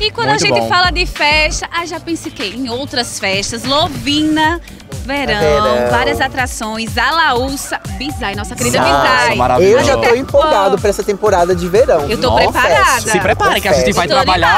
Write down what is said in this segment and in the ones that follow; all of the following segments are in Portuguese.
E quando Muito a gente bom. fala de festa, ah, já pensei que em outras festas, Lovina, verão, Verão. várias atrações, Alaúça, Bizai, nossa querida Bizai. Nossa. Eu já tô empolgado pra essa temporada de verão. Eu tô viu? preparada. Se preparem que a gente vai Tô trabalhar,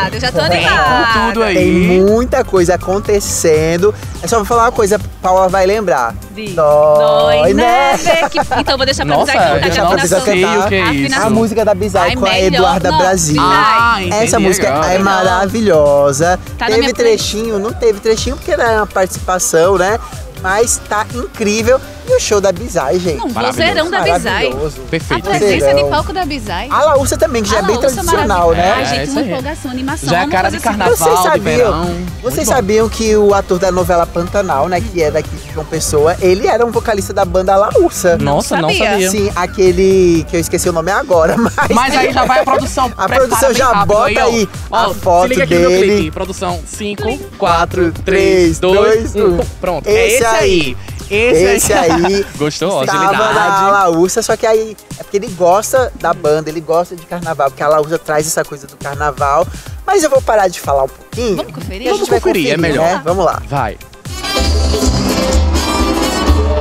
animada, eu já tô animada. com tudo aí. Tem muita coisa acontecendo. É só vou falar uma coisa, Paula vai lembrar. Diz. Dói, Dói, né? né? Que- Então vou deixar pra Nossa, Bizai cantar já não precisa o que é A. A música da Bizarre Ai, com a. Eduarda Não, Brasil. Ah, entendi, Essa música legal. é maravilhosa. Tá teve trechinho, não teve trechinho porque não é uma participação, né? Mas tá incrível. E o show da Bizarre, gente. Não, Maravilhoso. vozeirão da Bizai. Maravilhoso. A Perfeito. presença Verão. de palco da Bizai. A Laúça também, que já é bem Alaúça tradicional, né? Ai, É, gente, isso uma empolgação, animação. Já é cara de assim. carnaval, Vocês de sabiam, verão. vocês sabiam que o ator da novela Pantanal, né, que é daqui de João Pessoa, ele era um vocalista da banda Laúça. Nossa, não sabia. sabia. Sim, aquele que eu esqueci o nome agora, mas. Mas aí já vai a produção. A produção já rápido bota aí Ó, a foto se liga aqui no meu dele. clipe. Produção 5, 4, 3, três, 2, dois, 1. um. Pronto. Esse é esse aí. aí. Esse, Esse aí Gostou? Ó, Estava na. Laúça, só que aí é porque ele gosta da banda, ele gosta de carnaval, porque a Laúça traz essa coisa do carnaval. Mas eu vou parar de falar um pouquinho. Vamos conferir? a gente Vamos vai conferir, é melhor. Né? Vamos lá. Vai.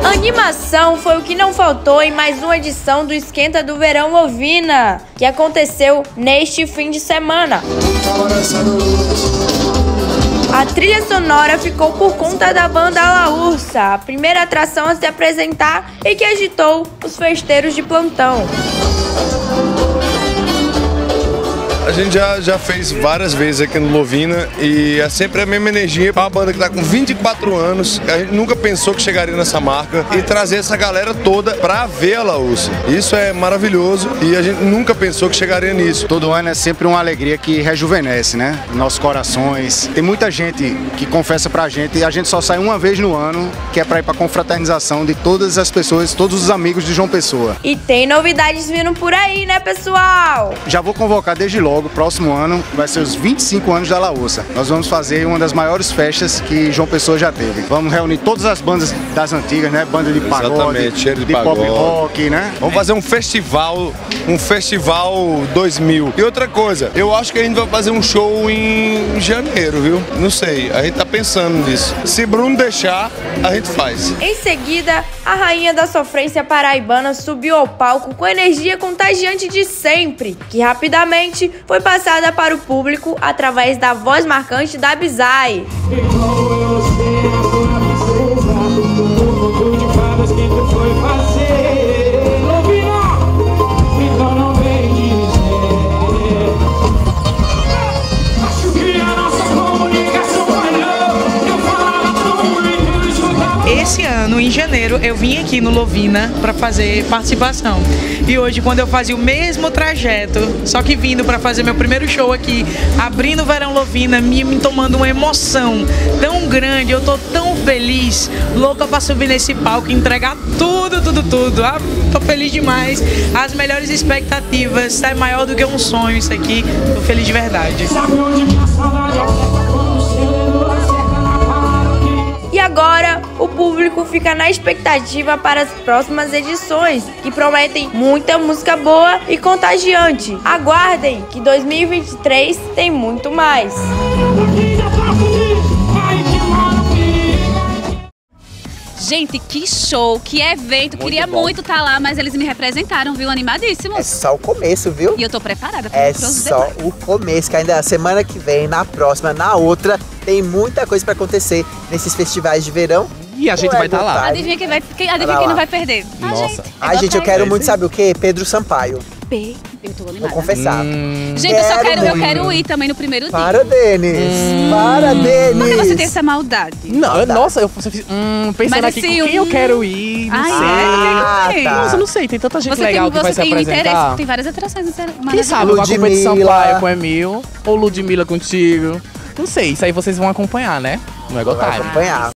Animação foi o que não faltou em mais uma edição do Esquenta do Verão Lovina, que aconteceu neste fim de semana. A trilha sonora ficou por conta da banda La Ursa, a primeira atração a se apresentar e que agitou os festeiros de plantão. A gente já, já fez várias vezes aqui no Lovina e é sempre a mesma energia para uma banda que tá com 24 anos. A gente nunca pensou que chegaria nessa marca e trazer essa galera toda pra ver a Laúça. Isso é maravilhoso e a gente nunca pensou que chegaria nisso. Todo ano é sempre uma alegria que rejuvenesce, né? Nossos corações. Tem muita gente que confessa pra gente e a gente só sai uma vez no ano, que é pra ir pra confraternização de todas as pessoas, todos os amigos de João Pessoa. E tem novidades vindo por aí, né, pessoal? Já vou convocar desde logo, próximo ano, vai ser os 25 anos da Laúça. Nós vamos fazer uma das maiores festas que João Pessoa já teve. Vamos reunir todas as bandas das antigas, né? Banda de pagode, Exatamente, cheiro de pop rock, né? Vamos fazer um festival, um festival 2000. E outra coisa, eu acho que a gente vai fazer um show em janeiro, viu? Não sei, a gente tá pensando nisso. Se Bruno deixar, a gente faz. Em seguida, a rainha da sofrência paraibana subiu ao palco com energia contagiante de sempre, que rapidamente foi passada para o público através da voz marcante da Bizai. Esse ano, em janeiro, eu vim aqui no Lovina para fazer participação. E hoje, quando eu fazia o mesmo trajeto, só que vindo para fazer meu primeiro show aqui, abrindo o Verão Lovina, me, me tomando uma emoção tão grande, eu tô tão feliz, louca para subir nesse palco e entregar tudo, tudo, tudo. Ah, tô feliz demais. As melhores expectativas, é maior do que um sonho isso aqui. Tô feliz de verdade. E o público fica na expectativa para as próximas edições, que prometem muita música boa e contagiante. Aguardem que 2023 tem muito mais. Gente, que show, que evento. Queria bom. muito estar lá, mas eles me representaram, viu? É Animadíssimos. só o começo, viu? E eu tô preparada para É só o começo, que ainda semana que vem, na próxima, na outra, tem muita coisa pra acontecer nesses festivais de verão. E a gente Não é vai estar lá. vontade. Adivinha quem vai, quem, adivinha Vai quem lá. não vai perder? A Nossa. gente. Ai, gente, eu quero É muito, isso aí. sabe o quê? Pedro Sampaio. P. Eu tô Vou animada. confessar. Hum, Gente, eu só Quero eu quero ir também no primeiro Para, dia. Denis! Para, Denis! Por que você tem essa maldade? Não, eu- nossa, eu você fiz. Hum, pensando Mas aqui assim, com quem eu um- quero ir. Não Ai, sei. Ah, é, tá. Nossa, eu não sei, tem tanta gente Você legal tem, que vai você se tem um apresentar. interesse, tem várias atrações Quem sabe uma Ludmilla. competição Sampaio com Emil ou Ludmilla contigo. Não sei, isso aí vocês vão acompanhar, né? Ego Vai Time. acompanhar.